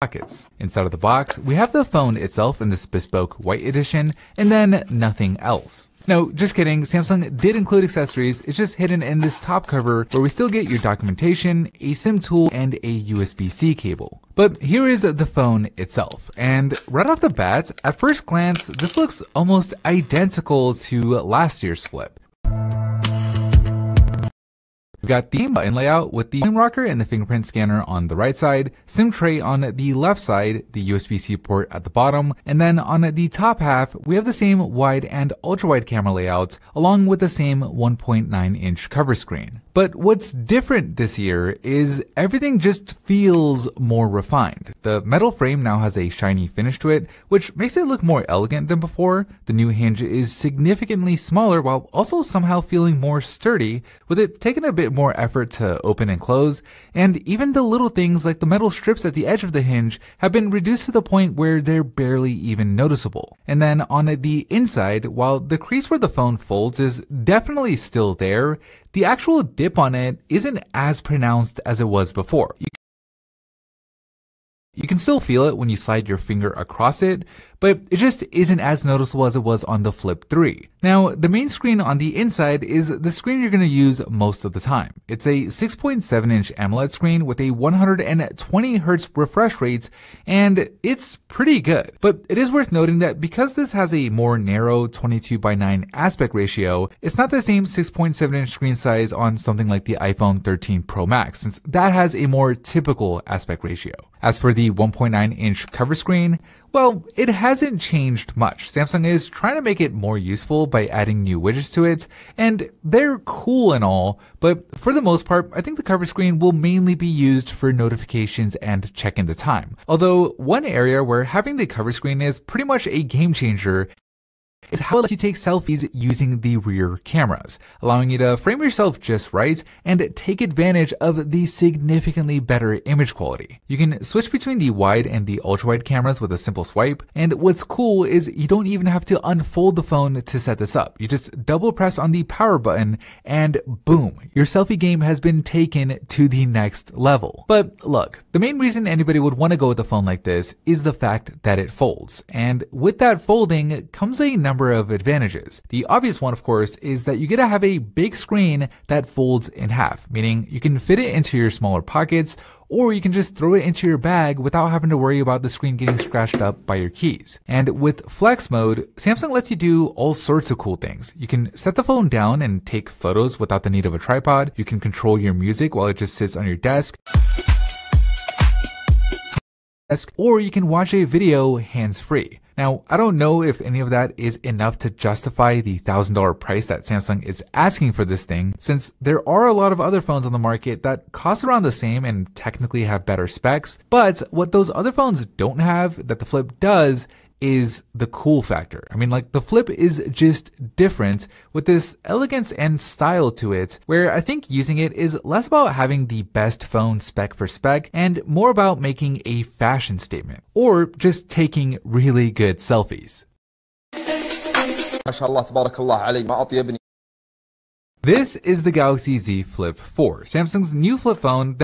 pockets. Inside of the box, we have the phone itself in this bespoke white edition, and then nothing else. No, just kidding. Samsung did include accessories. It's just hidden in this top cover where we still get your documentation, a SIM tool, and a USB-C cable. But here is the phone itself. And right off the bat, at first glance, this looks almost identical to last year's Flip. We've got the button layout with the rocker and the fingerprint scanner on the right side, SIM tray on the left side, the USB-C port at the bottom, and then on the top half, we have the same wide and ultra-wide camera layouts, along with the same 1.9 inch cover screen. But what's different this year is everything just feels more refined. The metal frame now has a shiny finish to it, which makes it look more elegant than before. The new hinge is significantly smaller while also somehow feeling more sturdy, with it taking a bit more effort to open and close. And even the little things like the metal strips at the edge of the hinge have been reduced to the point where they're barely even noticeable. And then on the inside, while the crease where the phone folds is definitely still there, the actual dip on it isn't as pronounced as it was before. You can still feel it when you slide your finger across it, but it just isn't as noticeable as it was on the Flip 3. Now, the main screen on the inside is the screen you're going to use most of the time. It's a 6.7 inch AMOLED screen with a 120 Hz refresh rate, and it's pretty good. But it is worth noting that because this has a more narrow 22 by 9 aspect ratio, it's not the same 6.7 inch screen size on something like the iPhone 13 Pro Max, since that has a more typical aspect ratio. As for the 1.9 inch cover screen, well, it hasn't changed much. Samsung is trying to make it more useful by adding new widgets to it, and they're cool and all, but for the most part, I think the cover screen will mainly be used for notifications and checking the time. Although, one area where having the cover screen is pretty much a game changer is how it lets you take selfies using the rear cameras, allowing you to frame yourself just right and take advantage of the significantly better image quality. You can switch between the wide and the ultra wide cameras with a simple swipe, and what's cool is you don't even have to unfold the phone to set this up. You just double press on the power button and boom, your selfie game has been taken to the next level. But look, the main reason anybody would want to go with a phone like this is the fact that it folds. And with that folding comes a number of advantages. The obvious one, of course, is that you get to have a big screen that folds in half, meaning you can fit it into your smaller pockets or you can just throw it into your bag without having to worry about the screen getting scratched up by your keys. And with flex mode, Samsung lets you do all sorts of cool things. You can set the phone down and take photos without the need of a tripod. You can control your music while it just sits on your desk or you can watch a video hands free. Now, I don't know if any of that is enough to justify the $1,000 price that Samsung is asking for this thing, since there are a lot of other phones on the market that cost around the same and technically have better specs. But what those other phones don't have that the Flip does is the cool factor. I mean, like the flip is just different with this elegance and style to it, where I think using it is less about having the best phone spec for spec and more about making a fashion statement or just taking really good selfies. This is the Galaxy Z Flip 4, Samsung's new flip phone